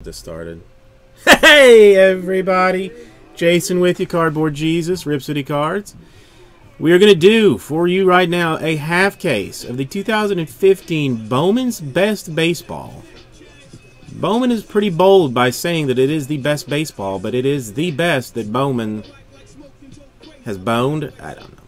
this started. Hey, everybody! Jason with you, Cardboard Jesus, Rip City Cards. We are going to do for you right now a half case of the 2015 Bowman's Best Baseball. Bowman is pretty bold by saying that it is the best baseball, but it is the best that Bowman has boned. I don't know.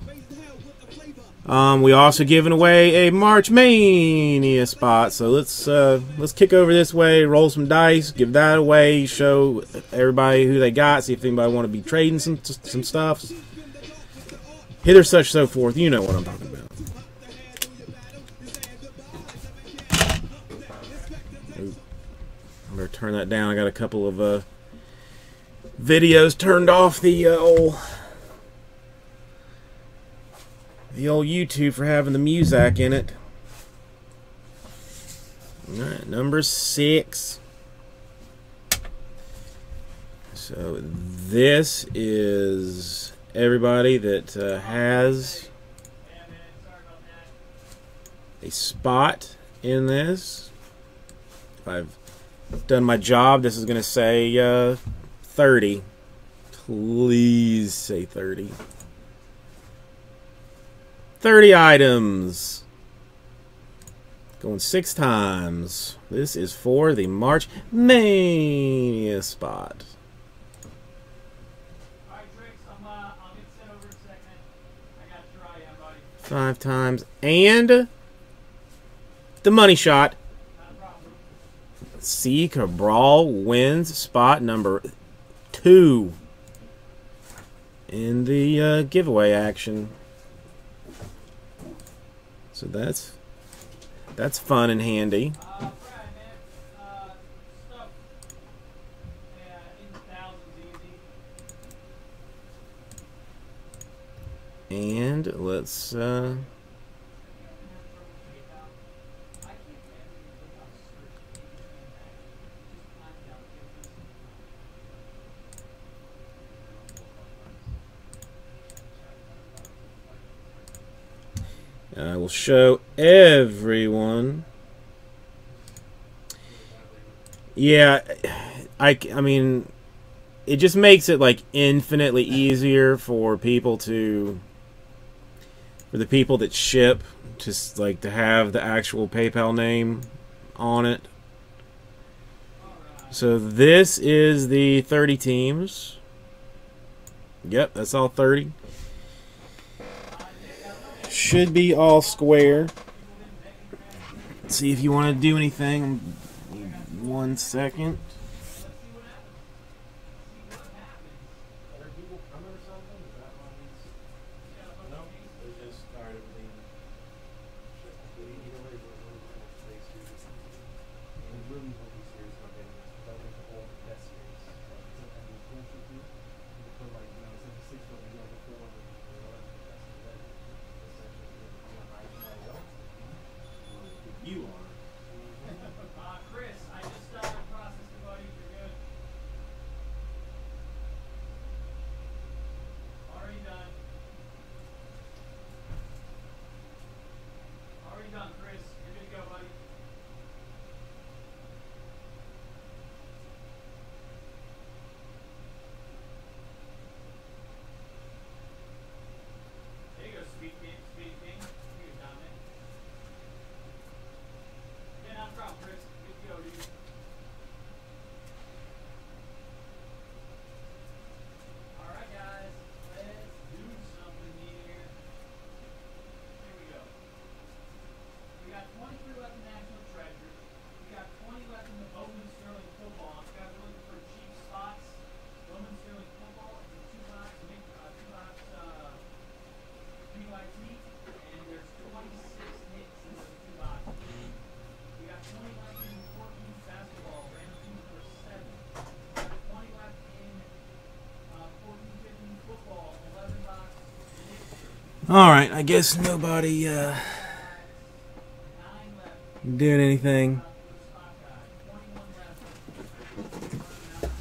Um, we also giving away a March Mania spot, so let's uh, let's kick over this way, roll some dice, give that away, show everybody who they got, see if anybody want to be trading some some stuff, hither such so forth. You know what I'm talking about. Ooh. I better turn that down. I got a couple of uh, videos turned off the uh, old the old YouTube for having the Muzak in it. Alright, number six. So this is everybody that uh, has a spot in this. If I've done my job, this is going to say uh, 30. Please say 30. 30 items. Going six times. This is for the March Mania spot. Five times. And the money shot. C. Cabral wins spot number two in the uh, giveaway action. So that's that's fun and handy. And let's uh, I will show everyone. Yeah, I, I mean, it just makes it like infinitely easier for people to, for the people that ship, just like to have the actual PayPal name on it. So this is the 30 teams. Yep, that's all 30. Should be all square. Let's see if you want to do anything. One second. You are. Uh, Chris, I just started the process to buddy. You're good. Already done. Already done, Chris. You're good to go, buddy. There you go, Speed King. Speed King. You can dominate. Yeah, not a problem, Chris. Good to go, dude. Alright, guys. Let's do something here. Here we go. We got 23 left in National Treasures. We got 20 left in the Bowman Sterling football. If you guys are looking for cheap spots, Bowman Sterling football is a two box, mix, uh, two box, uh, PYT, and there's 26 hits in those two boxes. We got 20 left in 14 basketball, random two for seven. We got 20 left in uh, 14 15 football, 11 box. All right, I guess nobody uh, doing anything. Spot guy. 21 left.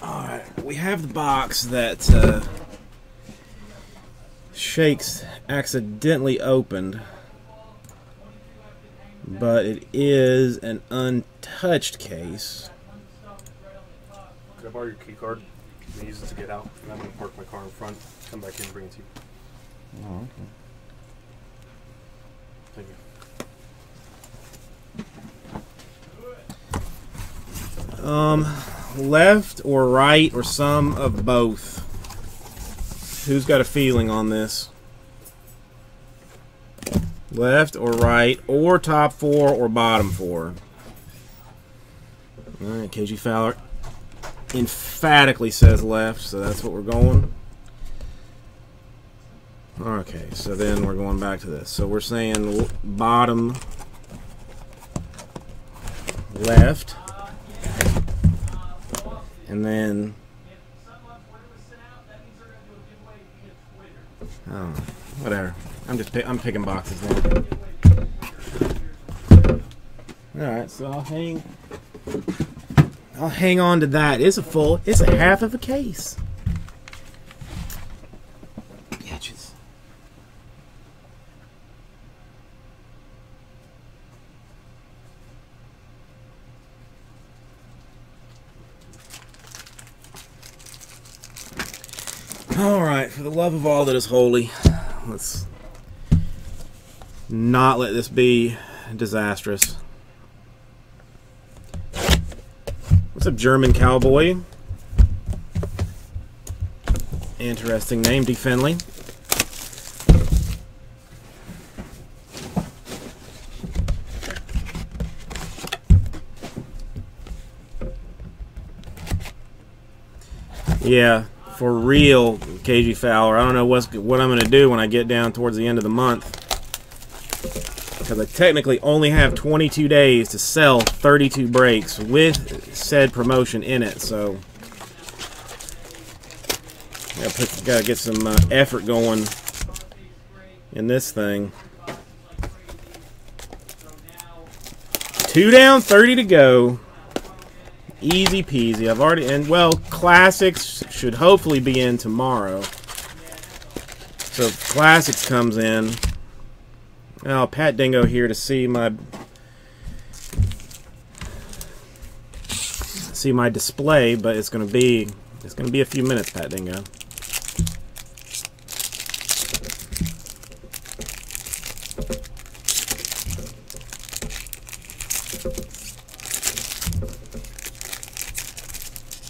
All right, we have the box that uh, Shakes accidentally opened, but it is an untouched case. Can I borrow your key card? I'm use it to get out, and I'm gonna park my car in front. Come back in and bring it to you. Oh, okay. Thank you. Um, left or right or some of both? Who's got a feeling on this? Left or right or top four or bottom four? All right, KG Fowler emphatically says left, so that's what we're going. Okay, so then we're going back to this. So we're saying bottom left. And then, oh, whatever. I'm just I'm picking boxes now. All right, so I'll hang. I'll hang on to that. It's a full. It's a half of a case. Bitches. All right, for the love of all that is holy, let's not let this be disastrous. What's up, German cowboy? Interesting name, D. Finley. Yeah, for real, KG Fowler. I don't know what's what I'm going to do when I get down towards the end of the month. Because I technically only have 22 days to sell 32 breaks with said promotion in it. So, gotta, put, gotta get some uh, effort going in this thing. Two down, 30 to go. Easy peasy. I've already and well, classics should hopefully be in tomorrow. So classics comes in. Oh, Pat Dingo here to see my see my display, but it's gonna be it's gonna be a few minutes, Pat Dingo.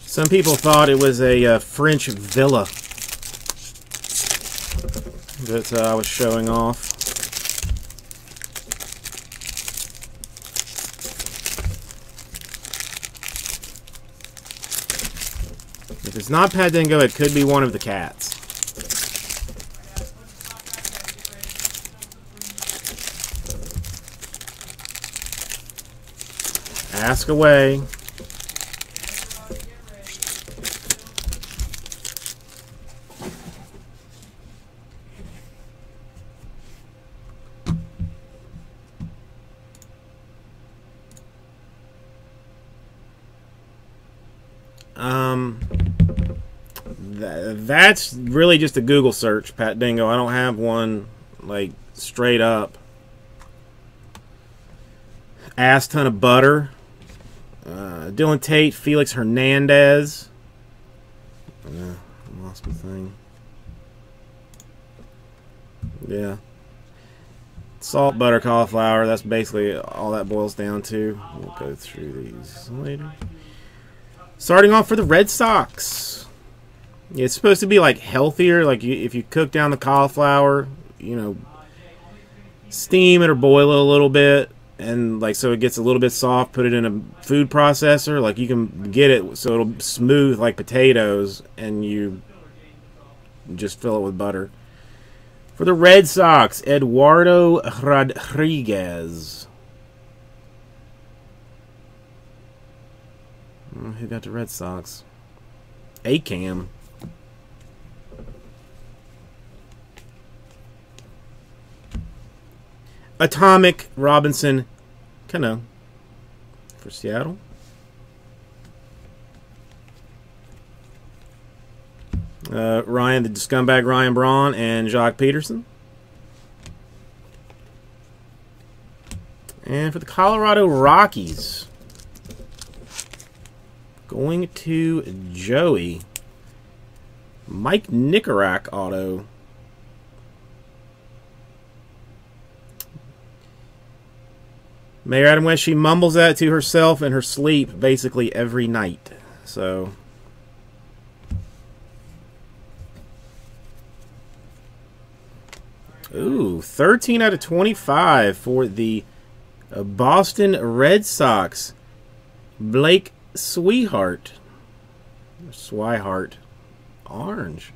Some people thought it was a uh, French villa that uh, I was showing off. If not Pat Dingo, it could be one of the cats. Ask away. Um, th- that's really just a Google search, Pat Dingo. I don't have one like straight up. Ass ton of butter. Uh, Dylan Tate, Felix Hernandez. Uh, lost my thing. Yeah. Salt, butter, cauliflower. That's basically all that boils down to. We'll go through these later. Starting off for the Red Sox. It's supposed to be like healthier. Like you, if you cook down the cauliflower, you know, steam it or boil it a little bit, and like so it gets a little bit soft. Put it in a food processor. Like you can get it so it'll smooth like potatoes, and you just fill it with butter. For the Red Sox, Eduardo Rodriguez. Uh, Who got the Red Sox? Acam. Atomic Robinson Cano for Seattle. Uh, Ryan, the scumbag Ryan Braun, and Joc Pederson. And for the Colorado Rockies, Going to Joey. Mike Nikorak auto. Mayor Adam West, she mumbles that to herself in her sleep basically every night. So. Ooh, 13 out of 25 for the Boston Red Sox. Blake Sweetheart. Swihart. Orange.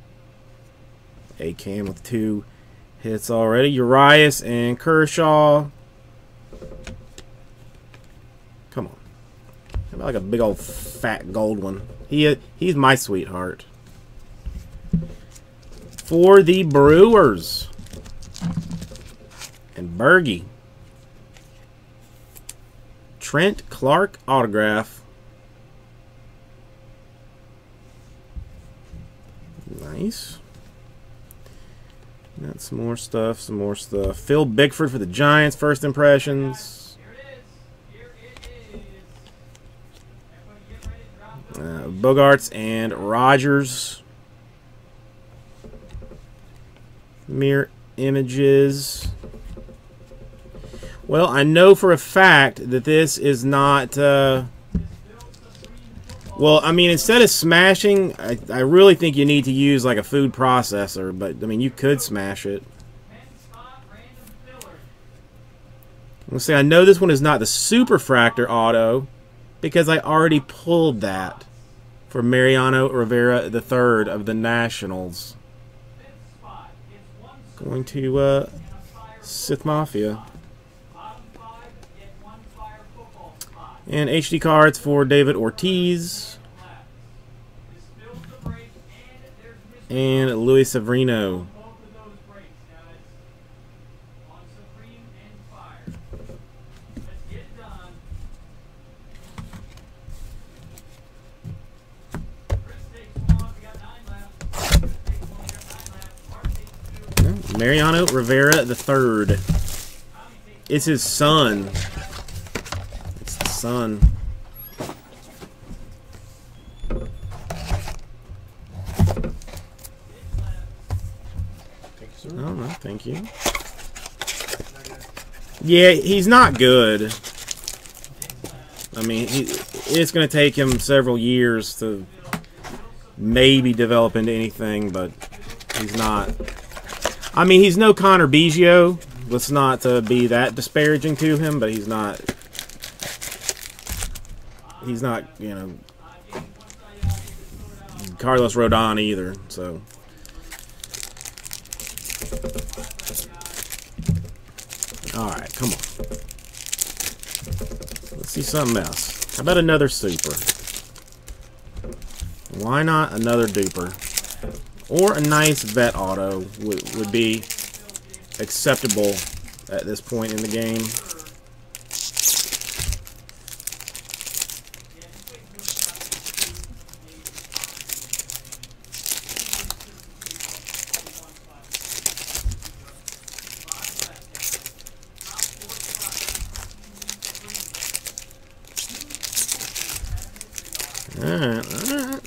A cam with two hits already. Urias and Kershaw. How about like a big old fat gold one? He he's my sweetheart. For the Brewers. And Bergie. Trent Clark autograph. Nice. Got some more stuff, some more stuff. Phil Bickford for the Giants, first impressions. Here it is. Here it is. Everybody get ready to drop the Uh, Bogaerts and Rodgers. Mirror images. Well, I know for a fact that this is not. Uh, well, I mean, instead of smashing, I, I really think you need to use like a food processor. But I mean, you could smash it. Let's see. I know this one is not the Superfractor auto because I already pulled that for Mariano Rivera III of the Nationals. Going to uh. Sith Mafia. And HD cards for David Ortiz and Luis Severino. Mariano Rivera III. It's his son. It's the son. Oh, no, thank you. Yeah, he's not good. I mean, he, it's going to take him several years to maybe develop into anything, but he's not. I mean, he's no Connor Biggio. Let's not uh, be that disparaging to him, but he's not. He's not, you know, Carlos Rodon either. So. All right, come on. Let's see something else. How about another super? Why not another duper? Or a nice vet auto would, would be acceptable at this point in the game. Alright, alright.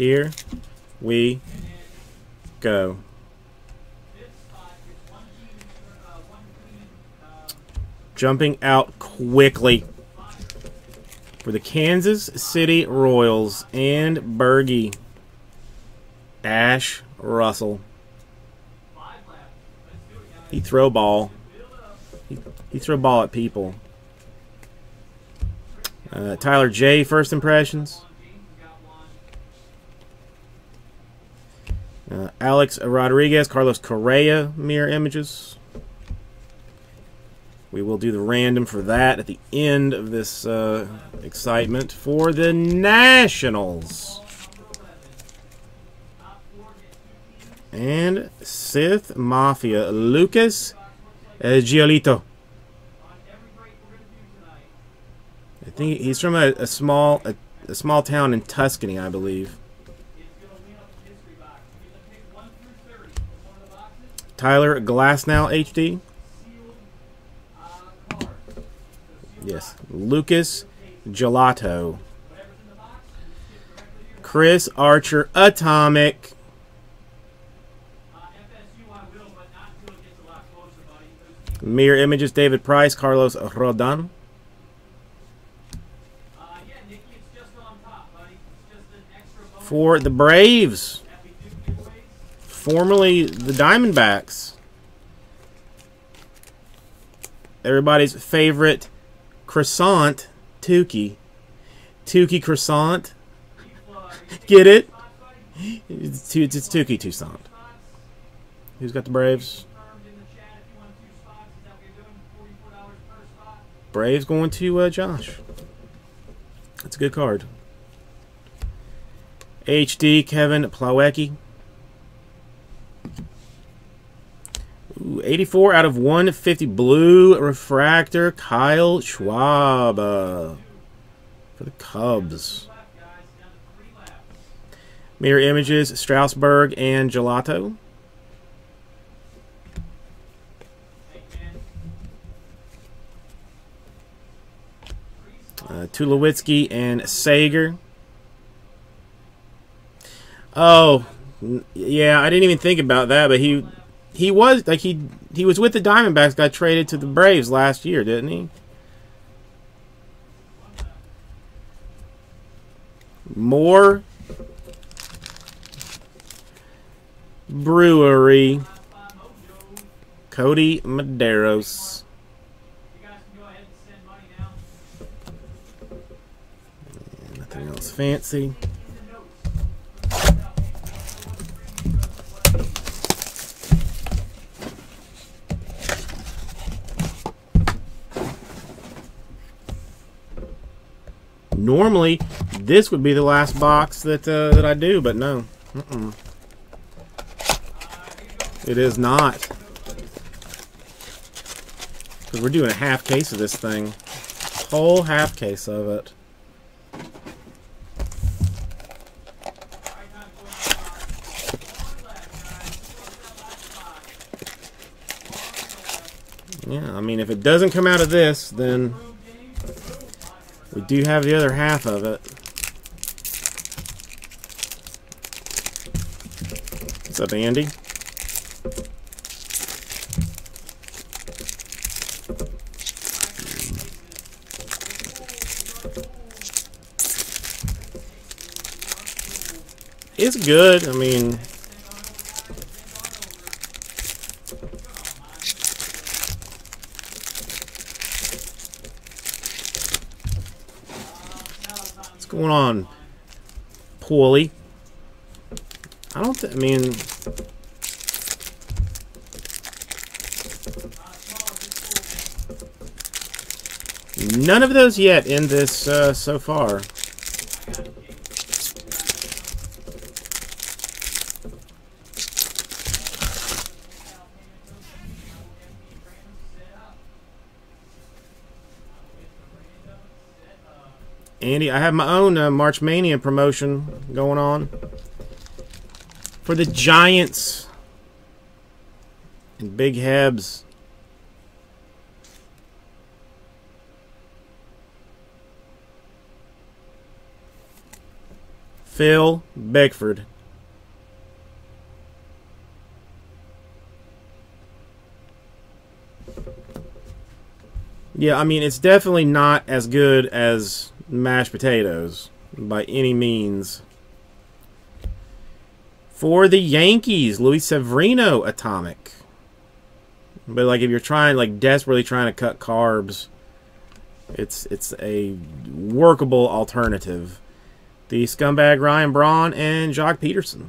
Here we go. Jumping out quickly for the Kansas City Royals and Bergie. Ashe Russell. He throw ball. He, he throw ball at people. Uh, Tyler J. First impressions. Uh, Alex Rodriguez, Carlos Correa mirror images. We will do the random for that at the end of this uh, excitement for the Nationals. And Sith Mafia, Lucas Giolito. I think he's from a, a small a, a small town in Tuscany, I believe. Tyler Glasnow HD. Yes, Lucas Gelato. Chris Archer Atomic. Mirror images David Price, Carlos Rodon. yeah, Nikki, it's just on top, buddy. It's just an extra bonus For the Braves, that we do giveaways. Formerly the Diamondbacks. Everybody's favorite croissant, Touki. Touki croissant. Get it? It's, it's Touki Toussaint. Who's got the Braves? confirmed in the chat if you want two spots. Is that what you're doing? $44 per spot. Braves going to uh, Josh. That's a good card. HD Kevin Plawecki. Ooh, 84 out of 150 blue refractor Kyle Schwab uh, for the Cubs. Mirror images Strasburg and Gelato. Uh, Tulowitzki and Seager. Oh, yeah, I didn't even think about that, but he he was like he he was with the Diamondbacks, got traded to the Braves last year, didn't he? More Brewery, Kodi Medeiros. Nothing else fancy. Normally, this would be the last box that uh, that I do, but no, Mm-mm. it is not. Because we're doing a half case of this thing, whole half case of it. Yeah, I mean, if it doesn't come out of this, then we do have the other half of it. What's up, Andy? It's good. I mean, what's going on, Paulie? I don't. I mean, none of those yet in this uh, so far. Andy, I have my own uh, March Mania promotion going on for the Giants and Big Hebs. Phil Bickford. Yeah, I mean, it's definitely not as good as mashed potatoes by any means. For the Yankees, Luis Severino atomic. But like if you're trying like desperately trying to cut carbs, it's it's a workable alternative. The scumbag Ryan Braun and Joc Pederson.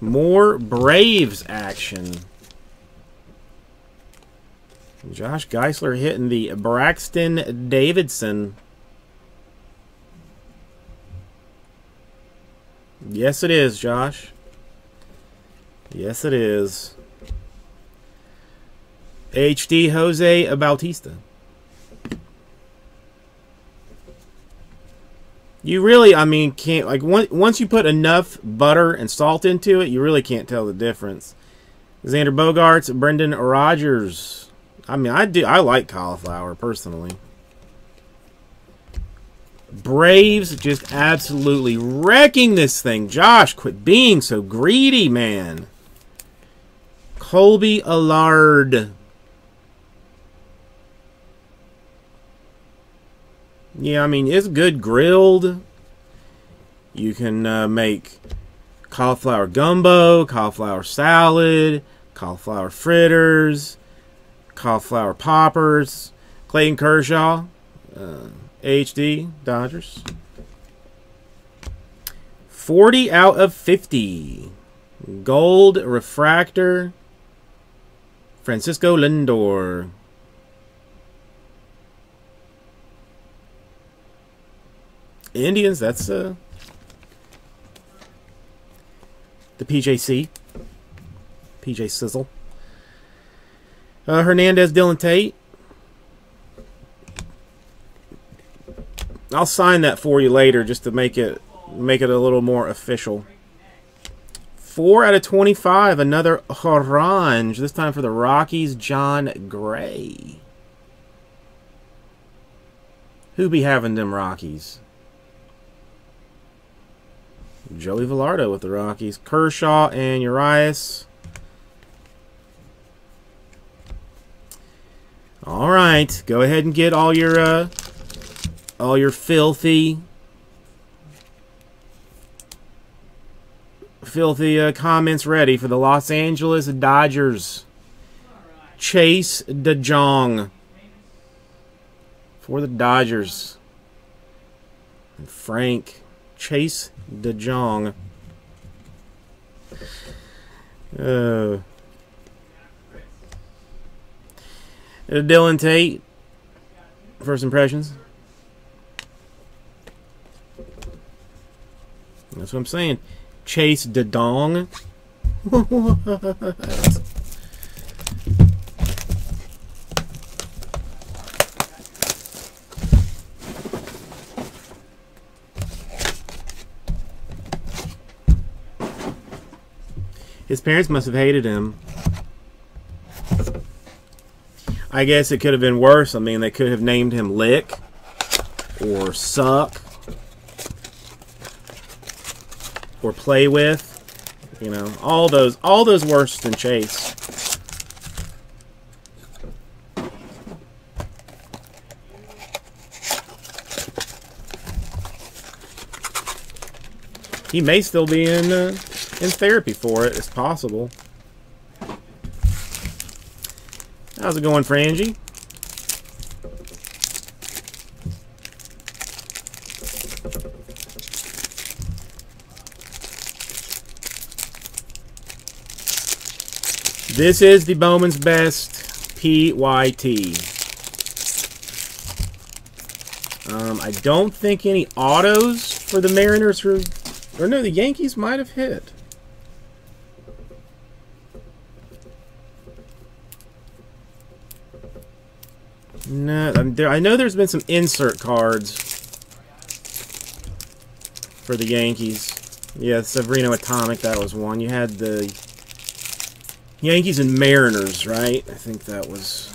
More Braves action. Josh Geisler hitting the Braxton Davidson. Yes, it is, Josh. Yes, it is. HD Jose Bautista. You really, I mean, can't like once once you put enough butter and salt into it, you really can't tell the difference. Xander Bogaerts, Brendan Rodgers. I mean, I do. I like cauliflower personally. Braves just absolutely wrecking this thing. Josh, quit being so greedy, man. Kolby Allard. Yeah, I mean, it's good grilled. You can uh, make cauliflower gumbo, cauliflower salad, cauliflower fritters, cauliflower poppers. Clayton Kershaw, uh, HD Dodgers. 40 out of 50. Gold refractor. Francisco Lindor. Indians, that's uh the PJC. PJ Sizzle. Uh, Hernandez, Dylan Tate. I'll sign that for you later just to make it make it a little more official. Four out of twenty-five. Another orange. This time for the Rockies. Jon Gray. Who be having them Rockies? Joey Velardo with the Rockies. Kershaw and Urias. All right, go ahead and get all your uh, all your filthy, filthy uh, comments ready for the Los Angeles Dodgers. Chase DeJong for the Dodgers. And Frank Chase DeJong. Uh, Uh, Dylan Tate. First impressions. That's what I'm saying. Chase DeDong. His parents must have hated him. I guess it could have been worse. I mean, they could have named him Lick or Suck or Play with. You know, all those all those worse than Chase. He may still be in uh, in therapy for it. It's possible. How's it going, Frangie? This is the Bowman's Best PYT. Um, I don't think any autos for the Mariners or, or no, the Yankees might have hit. No, I'm there, I know there's been some insert cards for the Yankees. Yeah, Severino Atomic, that was one. You had the Yankees and Mariners, right? I think that was...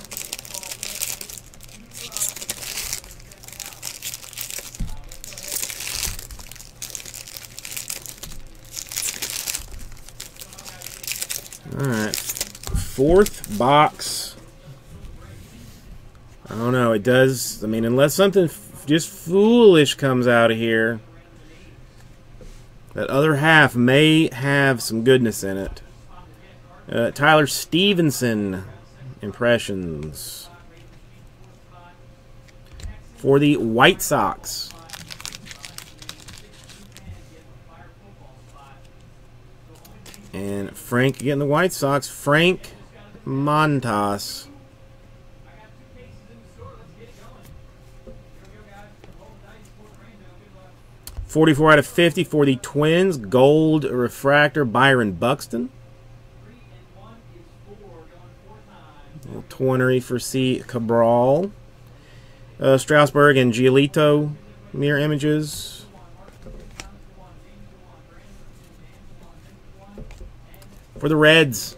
Alright. Fourth box. I don't know. It does... I mean, unless something just foolish comes out of here, that other half may have some goodness in it. Uh, Tyler Stephenson impressions for the White Sox. And Frank getting the White Sox. Frank Montas. 44 out of 50 for the Twins, Gold Refractor, Byron Buxton. Little 20 for C. Cabral. Uh, Strasburg and Giolito mirror images. For the Reds.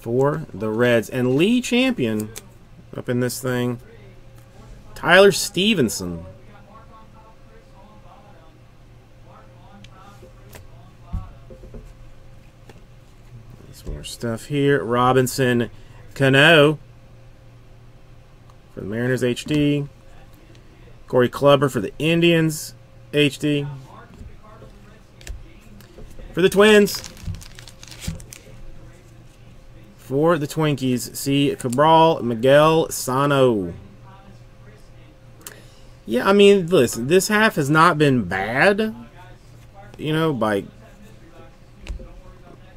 For the Reds. And Lee Champion up in this thing. Tyler Stephenson. Some more stuff here. Robinson Cano for the Mariners HD. Corey Kluber for the Indians HD. For the Twins. For the Twinkies, see Cabral, Miguel Sano. Yeah, I mean, listen, this half has not been bad, you know, by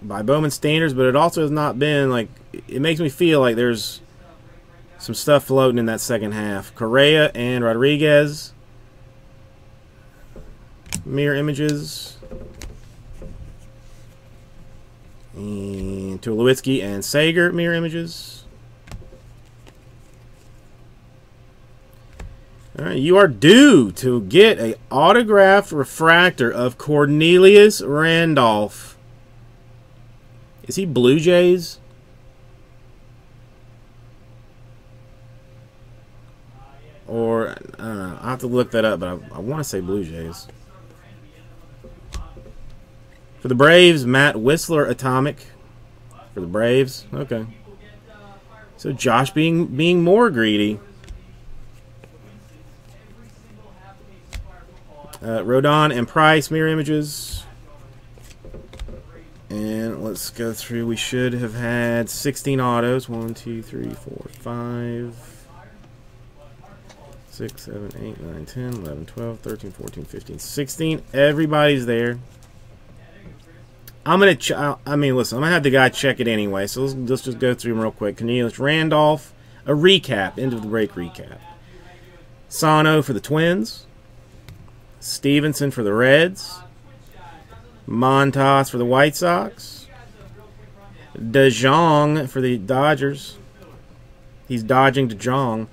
by Bowman standards, but it also has not been like it makes me feel like there's some stuff floating in that second half. Correa and Rodriguez mirror images. And to Tulowitzki and Seager mirror images. All right, you are due to get a autographed refractor of Cornelius Randolph. Is he Blue Jays? Or, uh, I know. I'll have to look that up, but I, I want to say Blue Jays. For the Braves, Matt Whistler Atomic. For the Braves. Okay. So Josh being being more greedy. Uh, Rodon and Price mirror images. And let's go through. We should have had 16 autos. 1, 2, 3, 4, 5, 6, 7, 8, 9, 10, 11, 12, 13, 14, 15, 16. Everybody's there. I'm gonna. Ch- I mean, listen. I'm gonna have the guy check it anyway. So let's, let's just go through them real quick. Cornelius Randolph, a recap, end of the break recap. Sano for the Twins. Stephenson for the Reds. Montas for the White Sox. DeJong for the Dodgers. He's dodging DeJong.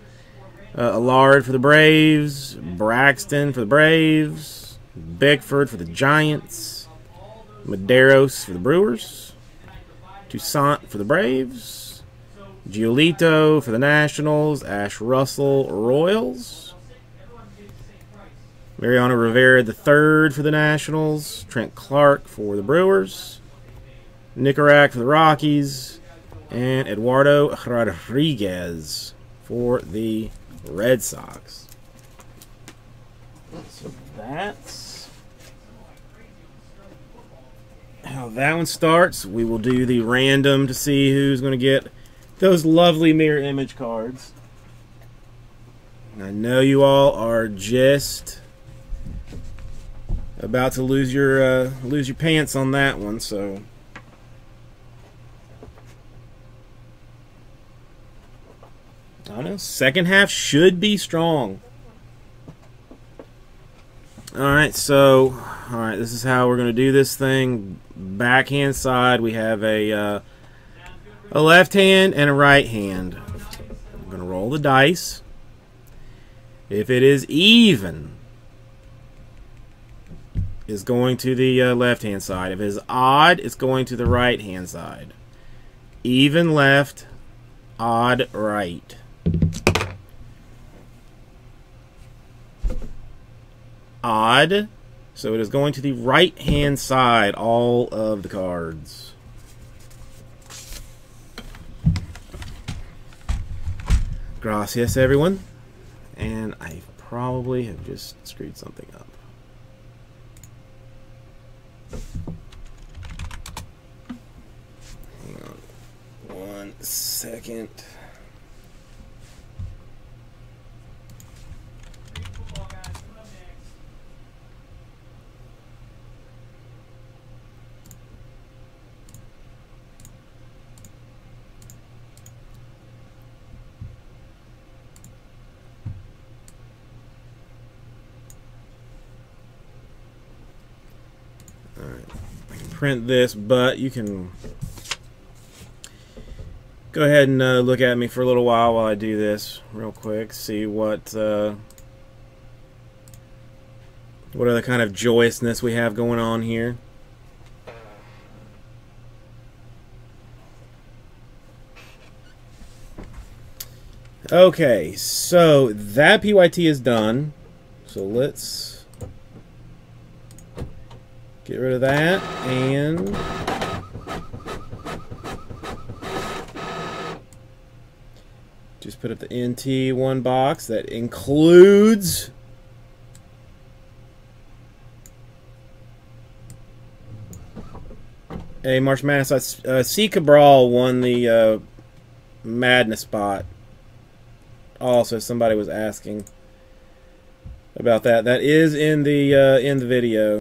Uh, Allard for the Braves. Braxton for the Braves. Bickford for the Giants. Medeiros for the Brewers. Toussaint for the Braves. Giolito for the Nationals. Ashe Russell Royals. Mariano Rivera III for the Nationals. Trent Clark for the Brewers. Nikorak for the Rockies. And Eduardo Rodriguez for the Red Sox. So that's how that one starts. We will do the random to see who's going to get those lovely mirror image cards. I know you all are just about to lose your uh, lose your pants on that one, so I don't know. Second half should be strong. All right, so all right, this is how we're gonna do this thing. Backhand side, we have a uh, a left hand and a right hand. I'm gonna roll the dice. If it is even, is going to the uh, left hand side. If it is odd, it's going to the right hand side. Even left, odd right. Odd, so it is going to the right hand side, all of the cards. Gracias, everyone. And I probably have just screwed something up. Hang on one second. Next. Alright. I can print this, but you can go ahead and uh, look at me for a little while while I do this real quick see what uh, what other kind of joyousness we have going on here. Okay so that PYT is done. So let's get rid of that and just put up the NT one box that includes a March Madness. Uh, C Cabral won the uh, Madness spot. Also, somebody was asking about that. That is in the uh, in the video.